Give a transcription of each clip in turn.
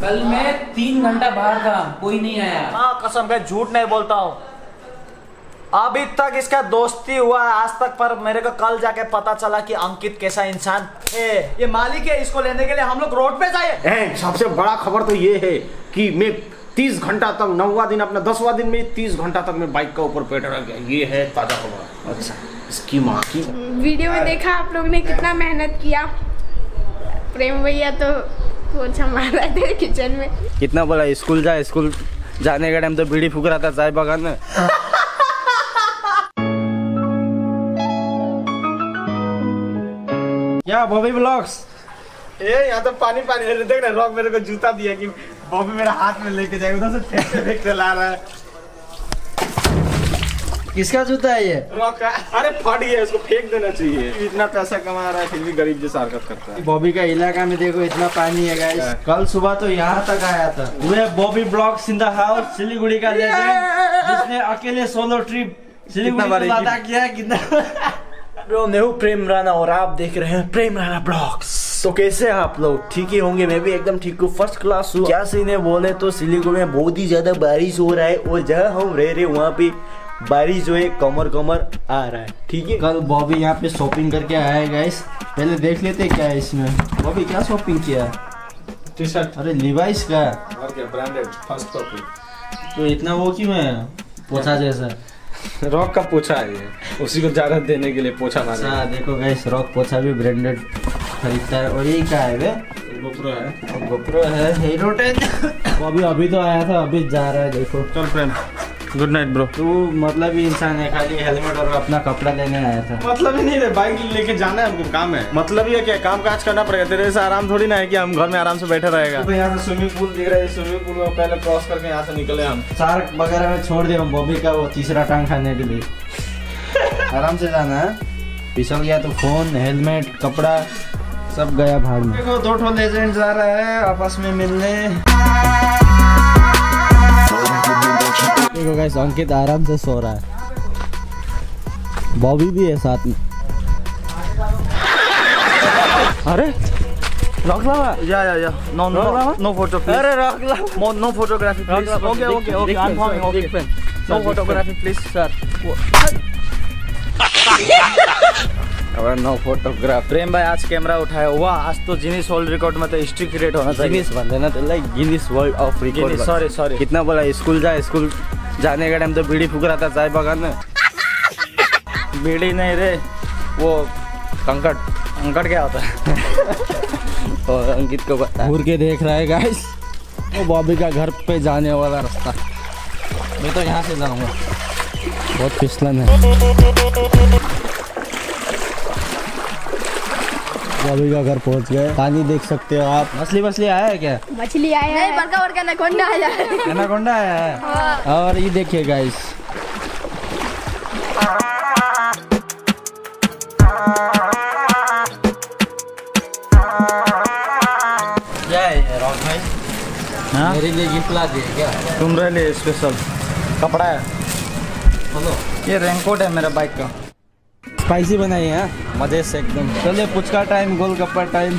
कल मैं तीन घंटा बाहर था कोई नहीं आया। हाँ कसम का झूठ नहीं बोलता हूँ। अभी तक इसका दोस्ती हुआ है आज तक पर मेरे को कल जाके पता चला कि अंकित कैसा इंसान है। ये मालिक है इसको लेने के लिए हम लोग रोड पे जाए हैं, सबसे बड़ा खबर तो ये है कि मैं तीस घंटा तक नौवा दिन अपना दसवा दिन में तीस घंटा तक मैं बाइक का ऊपर पेट रह गया। ये है ताज़ा खबर। अच्छा इसकी माँ की वीडियो में देखा आप लोग ने कितना मेहनत किया। प्रेम भैया तो पोछा मार रहे थे किचन में। कितना बोला स्कूल जा स्कूल जाने का टाइम तो बीड़ी फूक रहा था चाय बगान में। क्या बॉबी ब्लॉग्स। ए यहाँ तो पानी पानी है। देख ना रॉक मेरे को जूता दिया कि बॉबी मेरा हाथ में लेके जाएगा उधर से फेंकते फेंकते ला रहा है। किसका जूता है ये? अरे फट गया इसको फेंक देना चाहिए। इतना पैसा कमा रहा है फिर भी गरीब जैसा हरकत करता है। बॉबी का इलाका में देखो इतना पानी है गाइस कल सुबह तो यहाँ तक आया था। वे Bobby vlog in the house Siliguri का लेजेंड जिसने अकेले सोलो ट्रिप सिलीगुड़ी किया कितना ब्रो मैं प्रेम राणा और आप देख रहे हैं प्रेम राणा ब्लॉग्स। तो कैसे हैं आप लोग? ठीक ही होंगे? मैं भी एकदम ठीक हूँ। फ़र्स्ट क्लास हूँ। क्या सीने बोले तो सिलीगुड़ी में बहुत ही ज़्यादा बारिश हो रहा है और जहाँ हम रह रहे वहाँ पे बारिश जो है कमर कमर आ रहा है ठीक है? कल बॉबी यहाँ पे शॉपिंग करके आया है गाइस पहले देख लेते हैं क्या है इसमें। बॉबी क्या शॉपिंग किया टी शर्ट अरे लिवाइस का। और क्या ब्रांडेड फ़र्स्ट कॉपी तो इतना वो क्यों है? पोछा जैसा रॉक का पोछा है ये। उसी को ज़्यादा देने के लिए पोछा मारे अच्छा देखो गाइस रॉक पोछा भी ब्रांडेड खरीदता है और यही क्या है वे? गोप्रो है। गोप्रो है हीरो टेन वो अभी अभी तो आया था अभी जा रहा है देखो। चल फ्रेंड गुड नाइट ब्रो तू मतलब ही इंसान है खाली हेलमेट और अपना कपड़ा लेने आया था। मतलब ही नहीं है बाइक लेके जाना है हमको काम है। मतलब ही है क्या? काम काज करना पड़ेगा तेरे से आराम थोड़ी ना है कि हम घर में आराम से बैठे रहेगा। तो यहाँ से स्विमिंग पूल दिख रहा है स्विमिंग पूल में पहले क्रॉस करके यहाँ से निकले हम। शार्क वगैरह में छोड़ दिया बॉबी का वो तीसरा टांग खाने के लिए। आराम से जाना है? फिसल गया तो फ़ोन हेलमेट कपड़ा सब गया भाग में। देखो दो ठो लेजेंड जा रहा है आपस में मिलने। देखो गाइस अंकित आराम से सो रहा है। बॉबी भी है साथ में। अरे रख लगा या yeah yeah. No no no photo अरे रख ला। No no photography please okay okay okay I am coming okay no photography please sir अब नो फोटोग्राफ प्रेम भाई आज कैमरा उठाया। हुआ आज तो जिनिस वर्ल्ड रिकॉर्ड में तो हिस्ट्री क्रिएट होना चाहिए। गिनीस बन देना तो like Guinness world of record sorry, sorry. कितना बोला स्कूल जा स्कूल जाने का टाइम तो बीड़ी फूक रहा था चाय बागान में। बीड़ी नहीं रे, वो कंकट कंकट क्या होता है? और अंकित को पता घूर के देख रहा है गाइस वो बॉबी का घर पे जाने वाला रास्ता। मैं तो यहाँ से जाऊँगा। बहुत फिसलन है। बॉबी का घर पहुँच गए। पानी देख सकते हो आप। मछली मछली आया है क्या? मछली आया है। बड़का बड़का नकोंडा आया है। एनाकोंडा आया है? और ये देखिए गाइस क्या है भाई? हाँ? मेरे लिए गिफ्ट ला दिए क्या? तुम रह ले स्पेशल कपड़ा है। बोलो। ये रेनकोट है मेरा बाइक का। स्पाइसी बनाई है हाँ? मज़े से एकदम। चलिए पुचका टाइम गोलगप्पा टाइम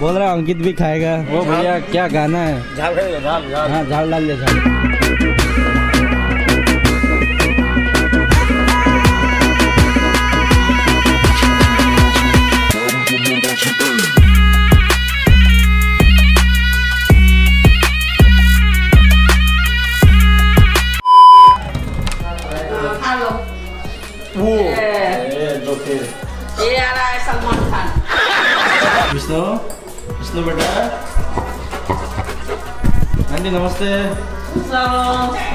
बोल रहा हूँ अंकित भी खाएगा। वो भैया क्या गाना है? झाल झाल झाल। हाँ झाड़ डाल दे झाड़ नमस्ते।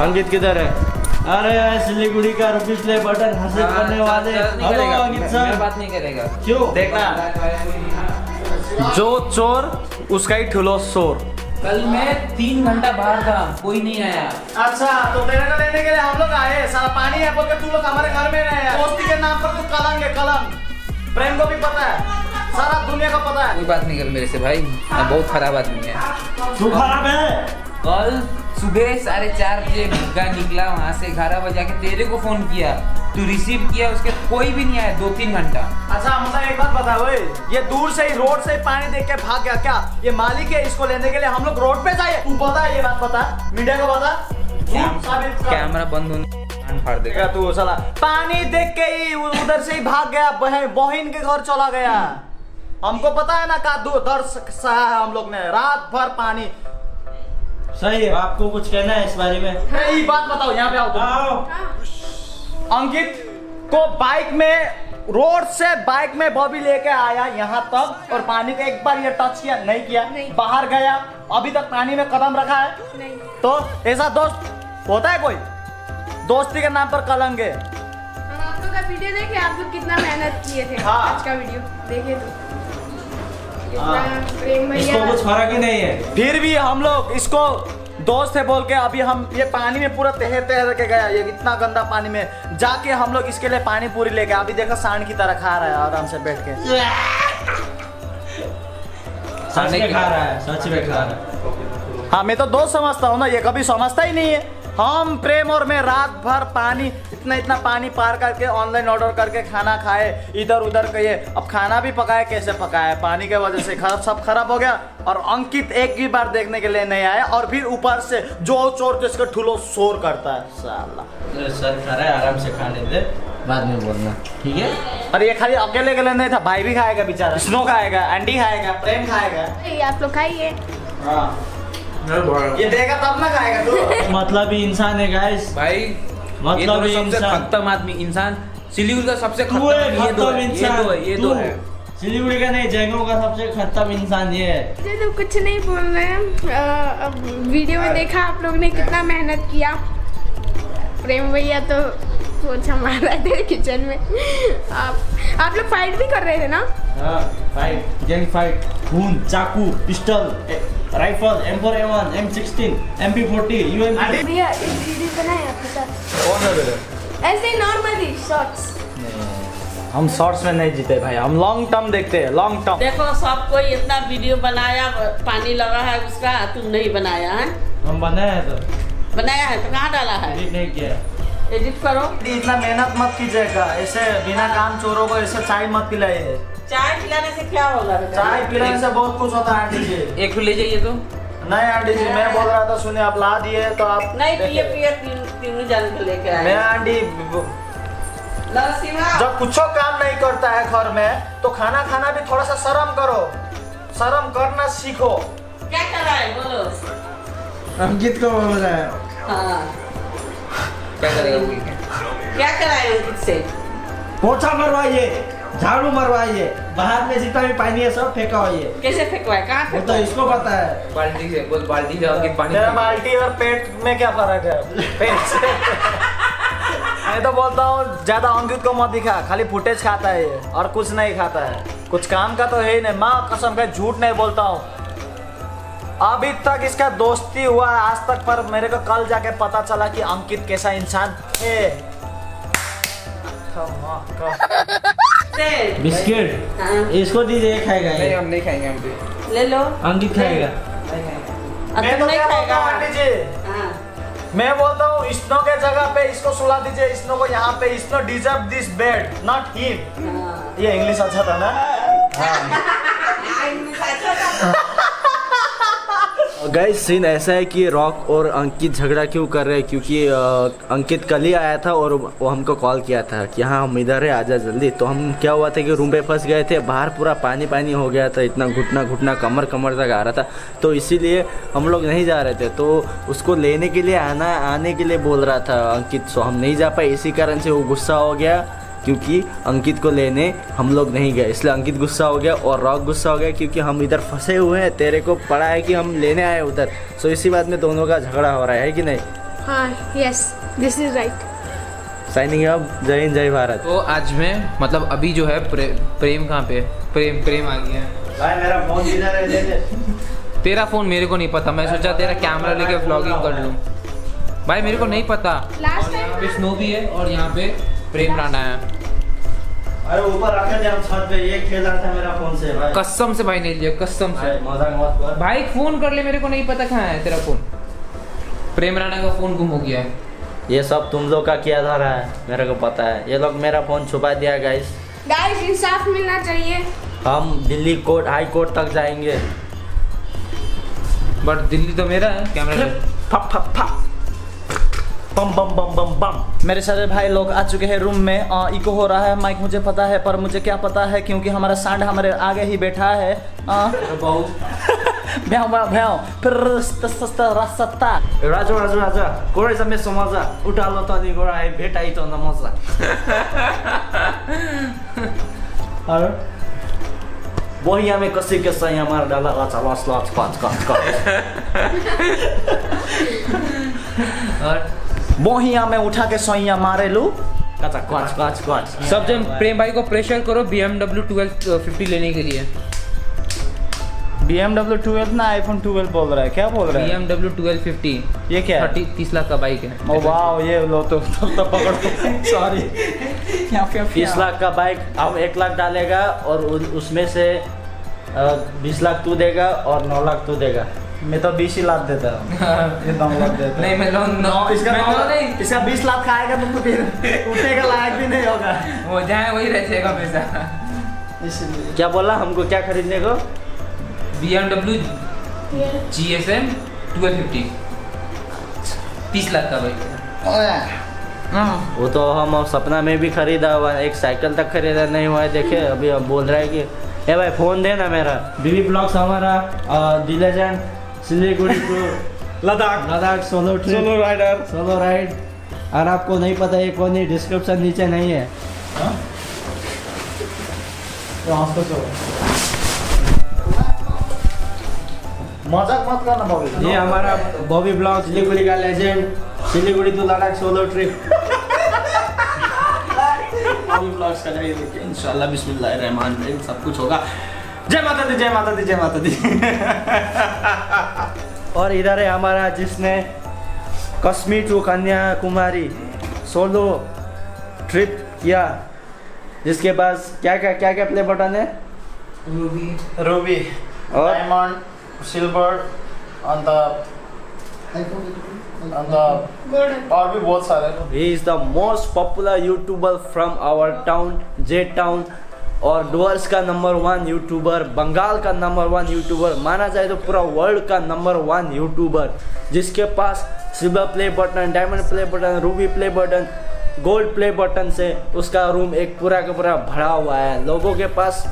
अंकित किधर है? अरे सिलीगुड़ी का रुपी प्ले बटन हासिल करने वाले। Hello Ankit sir. बात नहीं करेगा। क्यों? देखना। जो चोर उसका ही ठुलो शोर। कल मैं तीन घंटा बाहर था कोई नहीं आया। अच्छा तो तेरे को लेने के लिए हम लोग आए। सारा पानी है बोल के तू लोग हमारे घर में रहे। दोस्ती के नाम पर तू कलंग है कलंग प्रेम को भी पता है। सारा दुनिया को पता है। कोई बात नहीं कर मेरे से भाई। मैं बहुत खराब आदमी है। तू खराब है? कल सुबह साढ़े चार बजे भुग्गा निकला वहाँ से ग्यारह बजे आके तेरे को फ़ोन किया। तू रिसीव किया उसके कोई भी नहीं आया दो तीन घंटा। अच्छा मतलब एक बात बता ओए ये दूर से ही रोड से ही पानी देख के भाग गया क्या? ये मालिक है इसको लेने के लिए हम लोग रोड पे जाए तू बता ये बात बता मीडिया को कर। कैमरा बंद होने फाड़ देगा। तू साला। पानी देख के ही उधर से ही भाग गया बहन बहन के घर चला गया। हमको पता है ना का दो दर सहा है हम लोग ने रात भर पानी सही है आपको कुछ कहना है इस बारे में? ये बात बताओ यहाँ पे आओ तुम। आओ। अंकित को बाइक में रोड से बाइक में बॉबी लेके आया यहाँ तक और पानी को एक बार ये टच किया नहीं किया नहीं। बाहर गया अभी तक पानी में कदम रखा है। नहीं। तो ऐसा दोस्त होता है कोई? दोस्ती के नाम पर कलंक है। हम आप लोग का वीडियो देखे? आप लोग कितना मेहनत किए थे। हाँ। आज का वीडियो देखे तो। इसको कुछ फ़र्क ही नहीं है। फिर भी हम लोग इसको दोस्त है बोल के अभी हम ये पानी में पूरा तहर तहर के गया ये इतना गंदा पानी में जाके हम लोग इसके लिए पानी पूरी लेके अभी देखो सांड की तरह खा रहा है आराम से बैठ के। सच में खा रहा है सच में खा रहा है। हाँ मैं तो दोस्त समझता हूँ ना ये कभी समझता ही नहीं है। हम प्रेम और मैं रात भर पानी इतना इतना पानी पार करके ऑनलाइन ऑर्डर करके खाना खाए इधर उधर कहिए। अब खाना भी पकाए कैसे पकाए? पानी के वजह से खराब सब खराब हो गया। और अंकित एक ही बार देखने के लिए नहीं आया और फिर ऊपर से जो चोर तो इसका ठुलो शोर करता है साला। सर खा रहा है आराम से खाने दे बाद में बोलना ठीक है? और ये खाली अकेले के लिए नहीं था भाई भी खाएगा बेचारा। स्नो खाएगा एंडी खाएगा प्रेम खाएगा। आप लोग खाइए। हाँ। ये देगा तब ना खाएगा तू। मतलब ही इंसान है गाइस भाई मतलब तो सबसे इंसान- खत्म आदमी इंसान। सिलीगुड़ी का सबसे खत्म ये दो है ये दो है ये दो है। सिलीगुड़ी का नहीं जैंगो का सबसे खत्म इंसान ये है। तो कुछ नहीं बोल रहे हैं अब वीडियो में देखा आप लोग ने कितना मेहनत किया। प्रेम भैया तो पोछा मार रहे थे किचन में। आप आप लोग फाइट भी कर रहे थे ना? हाँ फाइट गैंग फाइट खून चाकू pistol rifle M four A one M sixteen M P forty U M भैया एक वीडियो बनाए आपके साथ कौन है तेरे ऐसे नॉर्मली शॉर्ट्स हम शॉर्ट्स में नहीं जीते भाई हम लॉन्ग टर्म देखते हैं लॉन्ग टर्म देखो सब कोई इतना वीडियो बनाया पानी लगा है उसका तुम नहीं बनाया है? हम बनाए हैं तो। बनाया है तो कहाँ डाला है? एडिट नहीं किया। एडिट करो। इतना मेहनत मत कीजिएगा ऐसे बिना काम चोरों को ऐसे चाय मत पिलाइए। चाय पिलाने से क्या होगा चाय पिलाने से बहुत कुछ होता है आंटी जी। एक तो ले जाइए तो। नहीं आंटी जी मैं बोल रहा था सुनिए आप ला दिए तो आप नहीं पिए पिए तीन तीनों जान के लेके आए मैं आंटी जब कुछ काम नहीं करता है घर में तो खाना खाना भी थोड़ा सा शर्म करो। शर्म करना सीखो। क्या कर रहा है? बोलो। अंकित को बोल रहा है। हाँ। क्या करेगा क्या कराए अंकित से? पोछा मरवाइए झाड़ू मरवाइए। बाहर में जितना भी पानी है सब फेंका हुई कैसे फेंकवाए कहाँ वो तो इसको पता है। बाल्टी से बोल बाल्टी से आगे पानी मेरा बाल्टी और पेट में क्या फ़र्क है? पेट से। मैं तो बोलता हूँ ज़्यादा अंकित को मत दिखा खाली फुटेज खाता है ये और कुछ नहीं खाता है। कुछ काम का तो है ही नहीं। माँ कसम का झूठ नहीं बोलता हूँ। अभी तक इसका दोस्ती हुआ आज तक पर मेरे को कल जाके पता चला कि अंकित कैसा इंसान है। बिस्किट। हाँ, इसको दीजिए खाएगा नहीं हम नहीं खाएँगे हम ले लो। अंकित खाएगा। मैं तो नहीं क्या बोलता खाएगा। हूँ हाँ। मैं बोलता हूँ स्नो के जगह पे इसको सुला दीजिए स्नो को यहाँ पे snow deserve this bed not him हाँ। ये इंग्लिश अच्छा था ना? गाइस सीन ऐसा है कि रॉक और अंकित झगड़ा क्यों कर रहे हैं? क्योंकि अंकित कल ही आया था और वो हमको कॉल किया था कि हाँ हम इधर है आजा जल्दी। तो हम, क्या हुआ था कि रूम पे फंस गए थे, बाहर पूरा पानी पानी हो गया था, इतना घुटना घुटना कमर कमर तक आ रहा था। तो इसीलिए हम लोग नहीं जा रहे थे। तो उसको लेने के लिए आना, आने के लिए बोल रहा था अंकित, सो हम नहीं जा पाए। इसी कारण से वो गुस्सा हो गया। क्योंकि अंकित को लेने हम लोग नहीं गए। इसलिए अंकित गुस्सा हो गया और रॉक गुस्सा हो गया क्योंकि हम इधर फंसे हुए हैं। तेरे को पड़ा है कि हम लेने आए उधर। सो इसी बात में दोनों का झगड़ा हो रहा है कि नहीं? हाँ yes this is right signing up जय हिंद जय भारत। तो आज में मतलब अभी जो है प्रे, प्रेम कहाँ पे प्रेम प्रेम आ गया। भाई मेरा फ़ोन इधर है दे दे। तेरा फ़ोन मेरे को नहीं पता। मैं सोचा तेरा कैमरा लेके व्लॉगिंग कर लूँ। भाई मेरे को नहीं पता। लास्ट यहाँ टाइम पे स्नो भी है और यहाँ पे प्रेम राणा है अरे ऊपर रखे थे हम छत पे ये खेल रहा था मेरा फ़ोन से भाई। कसम से भाई नहीं लिया कसम से। मज़ाक मत कर। भाई फ़ोन कर ले मेरे को नहीं पता कहाँ है तेरा फ़ोन। प्रेम राणा का फ़ोन गुम हो गया है। ये सब तुम लोग का किया जा रहा है मेरे को पता है। ये लोग मेरा फ़ोन छुपा दिया गाइस गाइस इंसाफ मिलना चाहिए। हम दिल्ली कोर्ट हाई कोर्ट तक जाएँगे। बट दिल्ली तो मेरा है कैमरा फप फप फप बम बम बम बम बम मेरे सारे भाई लोग आ चुके हैं रूम में। आ, इको हो रहा है माइक मुझे पता है पर मुझे क्या पता है क्योंकि हमारा सांड हमारे आगे ही बैठा है। फिर राजु राजु राजा कोरै समय समाजा उठालो त गोरा भेटाइ त नमजा और बहिया में कसी के सही हमारा डाला लच लच लच कच कच कच बोहिया में उठा के सोइया मारे लू। कच कच कच कच। सब जन प्रेम भाई को प्रेशर करो बी एमडब्ल्यू ट्वेल्व फिफ्टी लेने के लिए। बी एमडब्ल्यू ट्वेल्व ना आईफोन ट्वेल्व बोल रहा है क्या बोल रहा बी है? एमडब्ल्यू ट्वेल्व फिफ्टी ये क्या है? थर्टी तीस लाख का बाइक है। ओ वाह ये लो तो तो, तो पकड़। सॉरी बीस लाख का बाइक अब एक लाख डालेगा और उसमें से बीस लाख तू देगा और नौ लाख तू देगा। मैं तो बीस ही लाख देता हूँ। ये नौ लाख देता नहीं मैं लोन नौ इसका मैं नौ लोन नहीं। इसका बीस लाख का आएगा तुमको फिर उठने का लायक भी नहीं होगा। वो जाए वही रह जाएगा पैसा। इसलिए। क्या बोला हमको क्या खरीदने को? BMW G S M twelve fifty तीस लाख का बाइक वो तो हम सपना में भी खरीदा हुआ एक साइकिल तक खरीदा नहीं हुआ है देखे अभी हम बोल रहा है कि ए भाई फ़ोन दे ना मेरा। बीबी ब्लॉग्स हमारा दिलेजन Siliguri to Ladakh. Ladakh solo trip solo rider solo ride और आपको नहीं पता ये कौन है डिस्क्रिप्शन नीचे नहीं है। मज़ाक मत करना बॉबी ये हमारा बॉबी ब्लॉग सिलीगुड़ी का legend Siliguri to Ladakh solo trip Bobby vlogs का इंशाल्लाह बिस्मिल्लाह रहमान सब कुछ होगा। जय माता दी जय माता दी जय माता दी। और इधर है हमारा जिसने Kashmir to Kanyakumari solo trip किया। जिसके पास क्या क्या क्या क्या प्ले बटन है? रूबी रूबी और? डायमंड सिल्वर अन्त अन्त और भी बहुत सारे ही। Is the most popular YouTuber from our town J town और डुअर्स का नंबर वन यूट्यूबर बंगाल का नंबर वन यूट्यूबर माना जाए तो पूरा वर्ल्ड का नंबर वन यूट्यूबर जिसके पास silver play button diamond play button ruby play button gold play button से उसका रूम एक पूरा का पूरा भरा हुआ है। लोगों के पास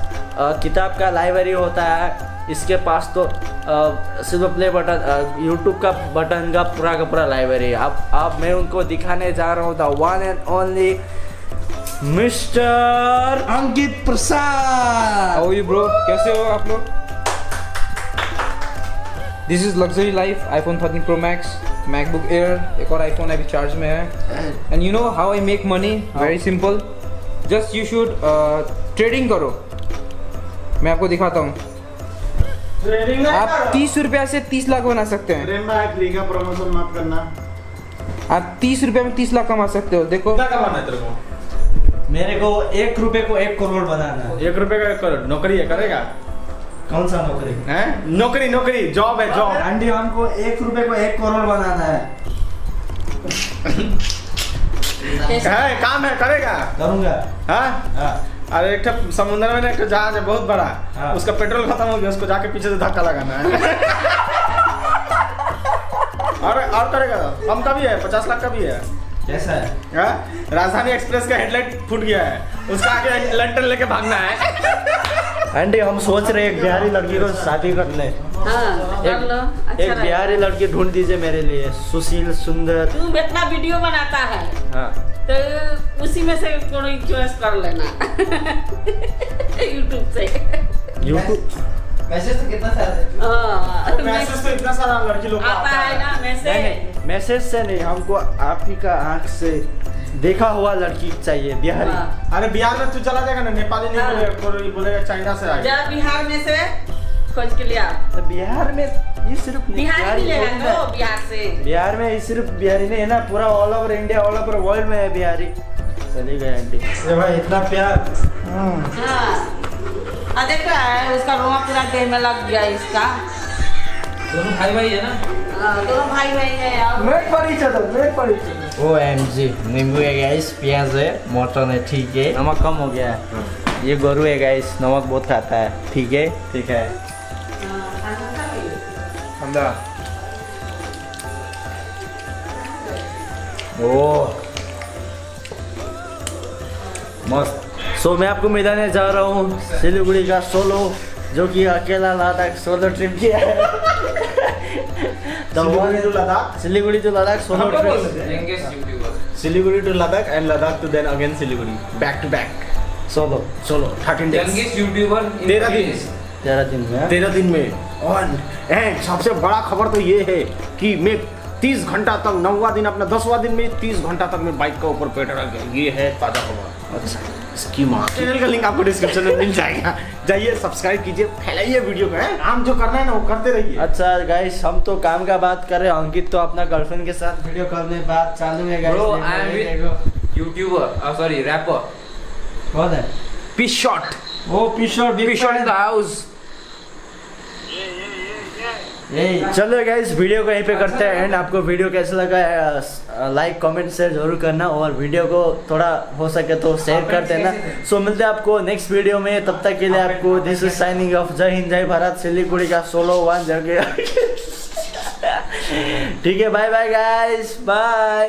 किताब का लाइब्रेरी होता है। इसके पास तो सिल्वर प्ले बटन यूट्यूब का बटन का पूरा का पूरा लाइब्रेरी अब अब मैं उनको दिखाने जा रहा हूँ the one and only mister Ankit Prasad. How you bro कैसे हो आप लोग? This is luxury life iPhone 13 pro max MacBook Air एक और आईफोन अभी चार्ज में है। And you know how I make money very simple just you should trading करो। मैं आपको दिखाता हूँ। आप तीस रुपया से तीस लाख बना सकते हैं। प्रमोशन मत करना। आप तीस रुपया में तीस लाख कमा सकते हो। देखो। कमाना है तेरे को? मेरे को एक रुपए को एक करोड़ बनाना है। एक रुपए का एक करोड़। नौकरी है करेगा? कौन सा नौकरी? हैं? नौकरी नौकरी जॉब है जॉब। आंटी हमको एक रुपए को एक करोड़ बनाना है। है काम है करेगा? करूँगा। हाँ? हाँ। अरे एक समुद्र में ना एक जहाज़ है बहुत बड़ा। हाँ। उसका पेट्रोल खत्म हो गया उसको जाके पीछे से धक्का लगाना है। और और करेगा हम का भी है पचास लाख का भी है। कैसा है? हाँ? राजधानी एक्सप्रेस का हेडलाइट फूट गया है। उसका आगे लंटन लेके भागना है। आंटी हम सोच रहे एक बिहारी लड़की को शादी हाँ कर लो एक अच्छा एक बिहारी लड़की ढूंढ दीजिए मेरे लिए सुशील सुंदर। तू इतना वीडियो बनाता है हाँ। तो उसी में से कोई चॉइस कर लेना। यूट्यूब से। यूट्यूब मैसेज तो कितना सारा है? हाँ, मैसेज तो इतना सारा लड़की लोग आता है ना मैसेज मैसेज से नहीं हमको आप ही का आँख से देखा हुआ लड़की चाहिए बिहारी। हाँ। अरे बिहार में तू चला जाएगा ना नेपाली नहीं हाँ। बोलेगा बोलेगा चाइना से आएगा। जा बिहार में से खोज के लिया। तो बिहार में ये सिर्फ़ बिहार बिहारी से। बिहार में ये सिर्फ़ बिहारी नहीं है ना पूरा all over India all over world में है बिहारी। चली गई आंटी। ये भाई इतना प्यार। हाँ। आ देख है उसका रोमा पूरा देह में लग गया इसका। दोनों भाई भाई है ना? हाँ, दोनों भाई भाई है नींबू है गाइस प्याज है मटन है ठीक है। नमक कम हो गया है। ये गोरू है गाइस नमक बहुत खाता है ठीक है? ठीक है। ठंडा ओ। मस्त। सो मैं आपको मिलाने जा रहा हूँ सिलीगुड़ी का सोलो जो कि अकेला लद्दाख सोलो ट्रिप किया है। Siliguri to Ladakh Siliguri to Ladakh solo Siliguri to Ladakh and Ladakh to then again Siliguri back to back solo चलो थर्टीन डेज़ यूट्यूबर तेरह दिन। तेरह दिन में? तेरह दिन में। और एंड सबसे बड़ा खबर तो ये है कि मैं तीस घंटा तक नौवा दिन अपना दसवा दिन में तीस घंटा तक मैं बाइक का ऊपर पेट रख गया ये है ताज़ा खबर। अच्छा। इसकी माँ चैनल का लिंक आपको डिस्क्रिप्शन में मिल जाएगा। जाइए सब्सक्राइब कीजिए फैलाइए वीडियो को है? काम जो करना है ना वो करते रहिए। अच्छा गाइस हम तो काम का बात कर रहे हैं। अंकित तो अपना गर्लफ्रेंड के साथ वीडियो करने बात चालू है guys bro I am with YouTuber sorry rapper कौन है? पी शॉट वो shot P shot in the house चलो गाइस वीडियो को यहीं पे करते हैं एंड आपको वीडियो कैसा लगा लाइक कमेंट शेयर ज़रूर करना और वीडियो को थोड़ा हो सके तो शेयर कर देना। सो मिलते हैं आपको नेक्स्ट वीडियो में। तब तक के लिए आपको दिस इज़ साइनिंग ऑफ़ जय हिंद जय भारत। सिलीगुड़ी का सोलो वन जगह। ठीक है बाय बाय गाइस बाय